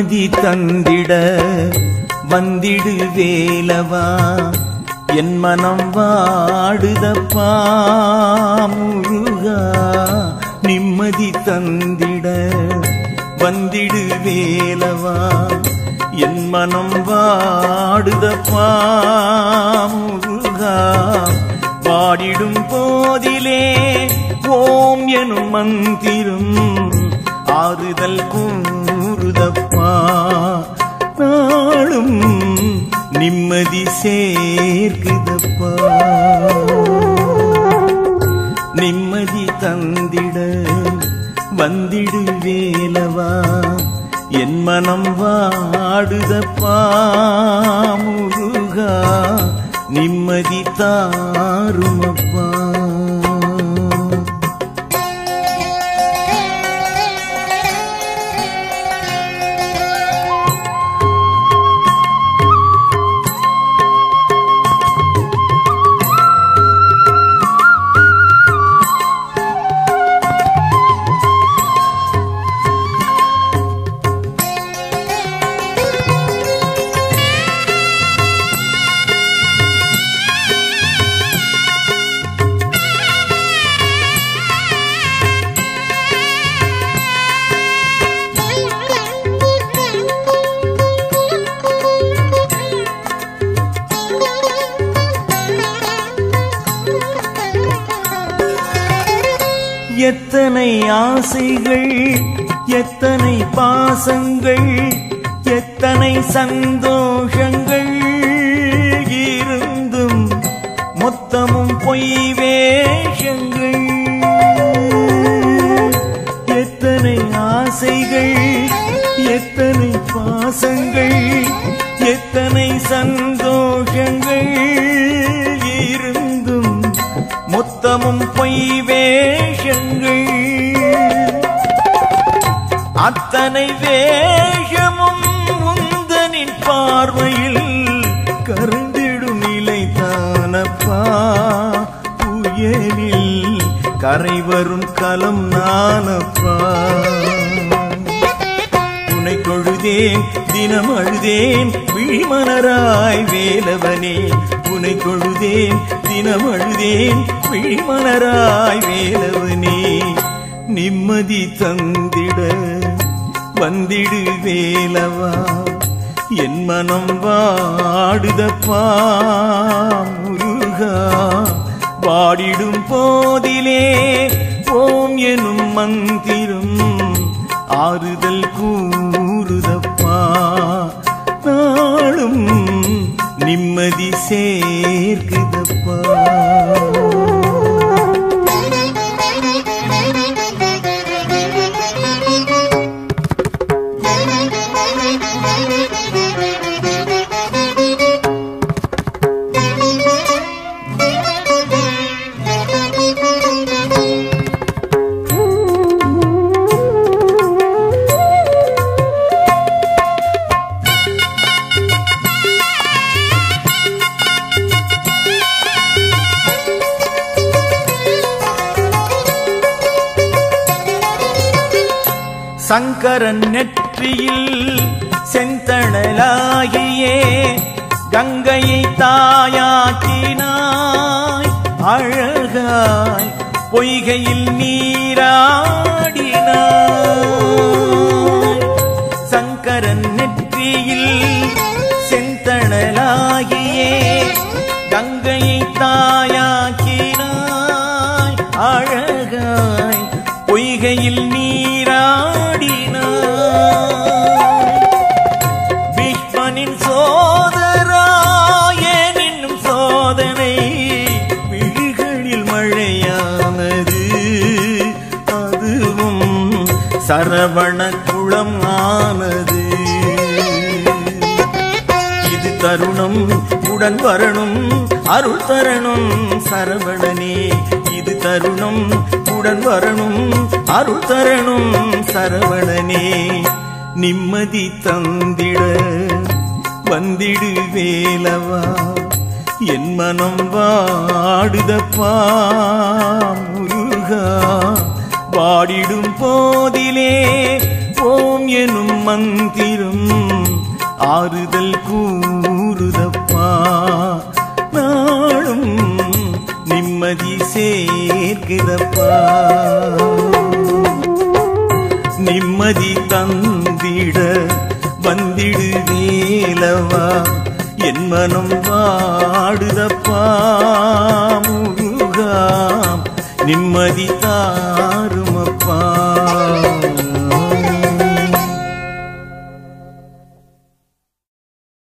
நிம்மதி தந்திட வந்திடு வேலவா. என் மனம் வாடுதப்பா முருகா நிம்மதி தந்திட வந்திடு வேலவா. என் மனம் வாடுதப்பா முருகா பாடிடும் போதிலே ஓம் எனும் மந்திரம். ஆறுதல் கூ அம்மா நாளும் நிம்மதி சேர்க்குதப்பா. நிம்மதி தந்திட வந்திடு வேலவா? என் மனம் வாடுதப்பா முருகா. நிம்மதி தாருமப்பா. எத்தனை ஆசைகள் எத்தனை பாசங்கள் எத்தனை சந்தோஷங்கள் இருந்தும் மொத்தமும் பொய் வேஷங்கள். எத்தனை ஆசைகள் எத்தனை பாசங்கள் எத்தனை சந்தோஷங்கள் இருந்தும் மொத்தமும் பொய் வே அத்தனை வேகமும் உந்தனின் பார்வையில் கருந்திடும் நிலை தானப்பா புயலில் கரை வரும் கலம் நானப்பா? உனை கொழுதேன் தினம் அழுதேன் விழிமலராய் வேலவனே. உனை கொழுதேன் தினம் அழுதேன் விழிமலராய் வேலவனே. நிம்மதி தந்திட வந்திடு வேலவா என் மனம் வாடுதப்பா முருகா. வாடிடும் போதிலே ஓம் எனும் மந்திரம் ஆறுதல் கூறுதப்பா. நாளும் நிம்மதி சேர்க்குதப்பா. சங்கரன் நெற்றியில் செந்தணலாகியே கங்கையை தாயாக்கினாய் அழகாய் பொய்கையில் நீராடினாய். சங்கரன் நெற்றியில் செந்தணலாகியே கங்கையை தாயாக்கினாய் அழகாய் பொய்கையில் நீராடினாய் சரவண குளம் ஆனது. இது தருணம் உடன் வரணும் அருள் தரணும் சரவணனே. இது தருணம் உடன் வரணும் அருள் தரணும் சரவணனே. நிம்மதி தந்திட வந்திடு வேலவா. என் மனம் வாடுதப்பா முருகா. பாடிடும் போதிலே ஓம் எனும் மந்திரம் ஆறுதல் கூறுதப்பா. நாளும் நிம்மதி சேர்க்குதப்பா நிம்மதி தந்திட வந்திடு வேலவா. என் மனம் வாடுதப்பா முருகா. நிம்மதி தாரும்